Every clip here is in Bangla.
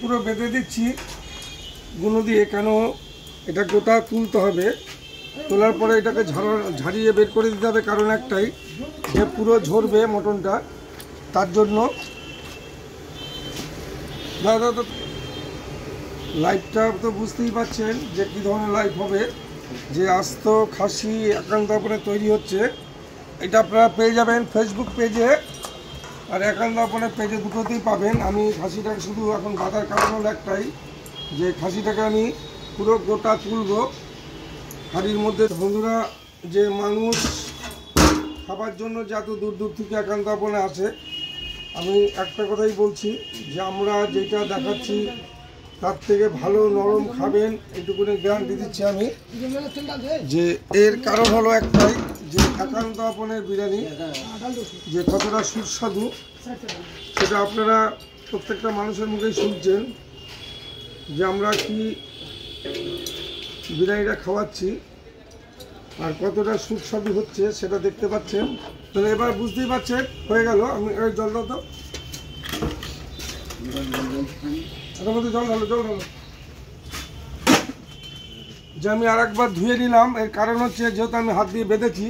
পুরো বেঁধে দিচ্ছি। গুঁড়ো দিয়ে কেন এটা গোটা তুলতে হবে। তোলার পরে এটাকে ঝাড়া ঝাড়িয়ে বের করে দিতে হবে কারণ একটাই, যে পুরো ঝরবে মটনটা, তার জন্য দাদা তো লাইফটা তো বুঝতেই পাচ্ছেন যে কী ধরনের লাইফ হবে, যে আস্ত খাসি একান্ত তৈরি হচ্ছে। এটা আপনারা পেয়ে যাবেন ফেসবুক পেজে আর একান্ত আপনে পেজে দুটোতেই পাবেন। আমি খাসিটাকে শুধু এখন বাঁধার কারণ হলো একটাই, যে খাসিটাকে আমি পুরো গোটা তুলবো। হাড়ির মধ্যে বন্ধুরা, যে মানুষ খাবার জন্য যে এত দূর দূর থেকে একান্ত আপনে আসে, আমি একটা কথাই বলছি, যে আমরা যেটা দেখাচ্ছি, তার থেকে ভালো নরম খাবেন এইটুকুনি গ্যারান্টি দিচ্ছি আমি। যে এর কারণ হলো একটাই যে একান্ত আপনের বিরিয়ানি যে কতটা সুস্বাদু, সেটা আপনারা প্রত্যেকটা মানুষের মুখেই শুনছেন যে আমরা কি বিরিয়ানিটা খাওয়াচ্ছি আর কতটা সুস্বাদু হচ্ছে সেটা দেখতে পাচ্ছেন। তাহলে এবার বুঝতেই পারছেন, হয়ে গেল। আমি এই জল দাও। তো জল ঢালো জল ঢালো। যে আমি আর একবার ধুয়ে নিলাম। এর কারণ হচ্ছে যেহেতু আমি হাত দিয়ে বেঁধেছি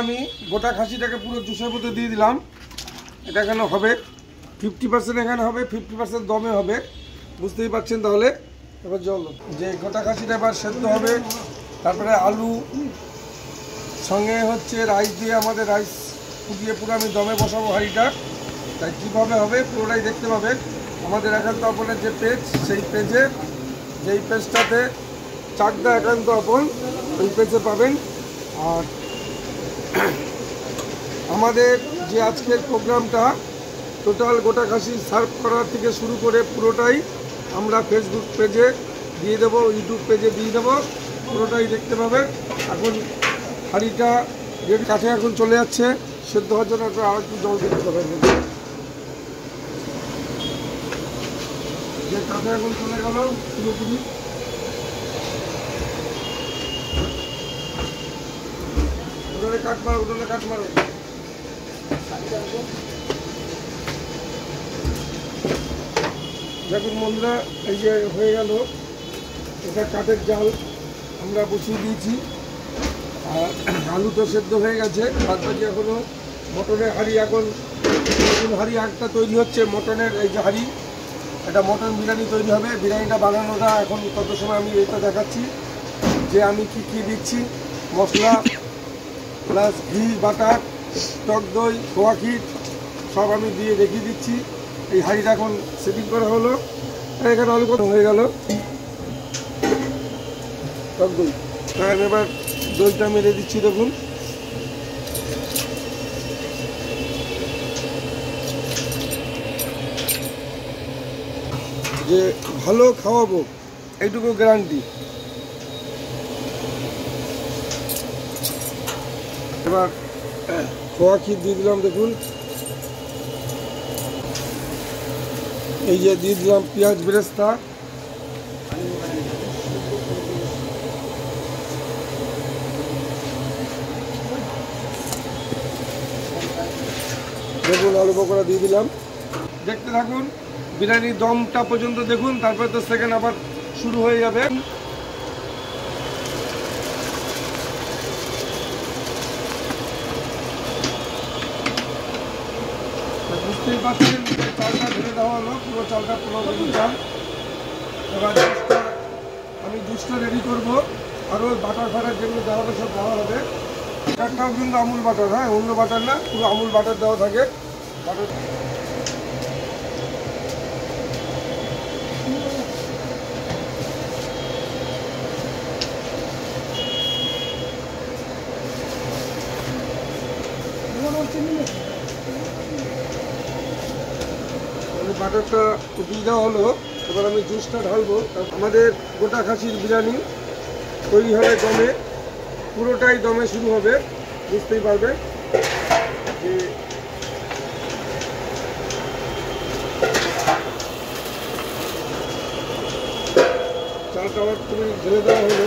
আমি গোটা খাসিটাকে পুরো জুসের মধ্যে দিয়ে দিলাম। এটা এখানে হবে। ফিফটি পার্সেন্ট এখানে হবে ফিফটি পার্সেন্ট দমে হবে। বুঝতেই পারছেন তাহলে? এবার জল যে গোটা খাসিটা এবার সেদ্ধ হবে, তারপরে আলু, সঙ্গে হচ্ছে রাইস দিয়ে আমাদের রাইস ফুটিয়ে পুরো আমি দমে বসাবো হাঁড়িটা। তাই কীভাবে হবে পুরোটাই দেখতে পাবেন। আমাদের একান্ত আপনের যে পেজ সেই পেজে যেই পেজটাতে চাকদা একান্ত আপন ওই পেজে পাবেন। আর আমাদের যে আজকের প্রোগ্রামটা, টোটাল গোটা খাসি সার্ভ করার থেকে শুরু করে পুরোটাই আমরা ফেসবুক পেজে দিয়ে দেবো ইউটিউব পেজে দিয়ে দেবো। পুরোটাই দেখতে পাবে। এখন হাঁড়িটা যের কাছে এখন চলে যাচ্ছে সেদ্ধ হওয়ার জন্য একটু আর একটু জল দিতে হবে। যে কাছে এখন চলে গেল, পুরোপুরি। উঠোনে কাট মারো, উঠোনে কাট মারো। দেখুন বন্ধুরা, এই যে হয়ে গেল। এটা কাঠের জাল আমরা বসিয়ে দিয়েছি। আর আলু তো সেদ্ধ হয়ে গেছে। বাদ বাকি এখনও মটনের হাঁড়ি এখন নতুন হাঁড়ি একটা তৈরি হচ্ছে, মটনের এই যে হাঁড়ি। এটা মটন বিরিয়ানি তৈরি হবে। বিরিয়ানিটা বানানোটা এখন কত সময় আমি এটা দেখাচ্ছি। যে আমি কি কি দিচ্ছি, মশলা প্লাস ঘি, বাটার, টক দই খোয়া সব আমি দিয়ে দেখিয়ে দিচ্ছি। এই হাঁড়িটা এখন সেটিং করা হলো। এখানে কত হয়ে গেল। টক দই। আর এবার দইটা মেরে দিচ্ছি, দেখুন। যে ভালো খাওয়াবো, এইটুকু গ্যারান্টি এবার খোয়া ক্ষীর দিয়ে দিলাম, দেখুন। এই যে দিয়ে দিলাম পেঁয়াজ বেরেস্তা। দেখুন, আলু পকোড়া দিয়ে দিলাম। দেখতে থাকুন, বিরিয়ানির দমটা পর্যন্ত দেখুন, তারপরে তো সেকেন্ড আবার শুরু হয়ে যাবে। বুঝতেই পারছেন চালটা ঢেলে দেওয়া হলো, পুরো চালটা পুরো চাল। এবার জুসটা আমি জুসটা রেডি করব। আরও বাটার ফাটার যেগুলো দেওয়া হবে সব দেওয়া হবে। একটাও কিন্তু আমুল বাটার হ্যাঁ অন্য বাটার না, পুরো আমুল বাটার দেওয়া থাকে। বাটার মানে বাটারটা দিয়ে দেওয়া হলো, এবার আমি জুসটা ঢালবো। আমাদের গোটা খাসির বিরিয়ানি তৈরি হবে দমে পুরোটাই দমে শুরু হবে, বুঝতেই পারবে যে চালটা আবার তুমি ঢেলে দেওয়া হলো।